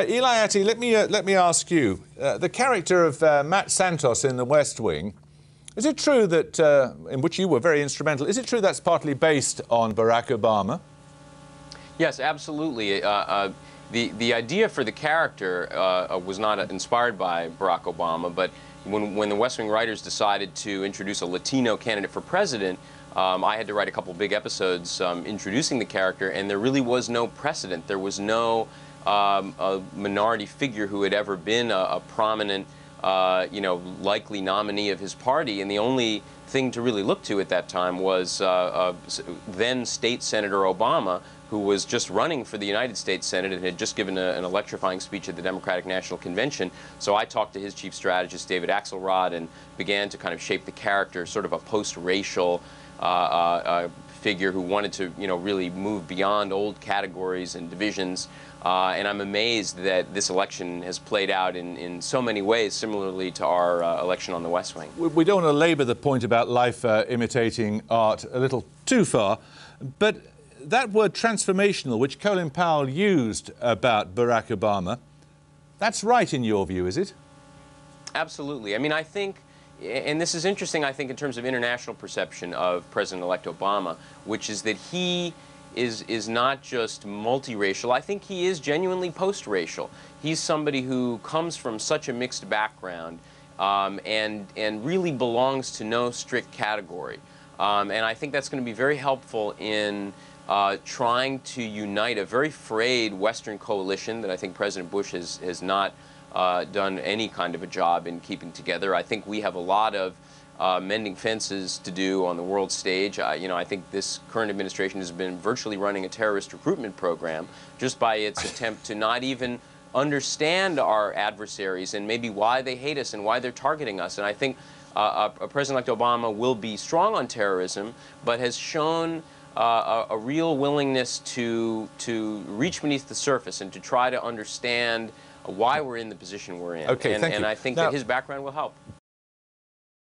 Uh, Eli Attie, let me, uh, let me ask you uh, the character of uh, Matt Santos in The West Wing. Is it true that, uh, in which you were very instrumental, is it true that's partly based on Barack Obama? Yes, absolutely. Uh, the, the idea for the character was not inspired by Barack Obama, but when, when the West Wing writers decided to introduce a Latino candidate for president, um, I had to write a couple big episodes um, introducing the character, and there really was no precedent. There was no um, a minority figure who had ever been a, a prominent, uh, you know, likely nominee of his party, and the only thing to really look to at that time was uh, uh, then State Senator Obama, who was just running for the United States Senate and had just given a, an electrifying speech at the Democratic National Convention. So I talked to his chief strategist, David Axelrod, and began to kind of shape the character, sort of a post-racial figure who wanted to, you know, really move beyond old categories and divisions. Uh, and I'm amazed that this election has played out in, in so many ways, similarly to our uh, election on the West Wing. We, we don't want to labour the point about life uh, imitating art a little too far, but that word transformational, which Colin Powell used about Barack Obama, that's right in your view, is it? Absolutely. I mean, I think and this is interesting, I think, in terms of international perception of President-elect Obama, which is that he is is not just multiracial. I think he is genuinely post-racial. He's somebody who comes from such a mixed background um, and and really belongs to no strict category. Um, and I think that's going to be very helpful in uh, trying to unite a very frayed Western coalition that I think President Bush has has not uh, done any kind of a job in keeping together. I think we have a lot of uh, mending fences to do on the world stage. Uh, you know, I think this current administration has been virtually running a terrorist recruitment program just by its attempt to not even understand our adversaries and maybe why they hate us and why they're targeting us. And I think uh, a, a President like Obama will be strong on terrorism, but has shown uh, a, a, real willingness to to reach beneath the surface and to try to understand why we're in the position we're in. Okay, and, thank and you. I think now, that his background will help.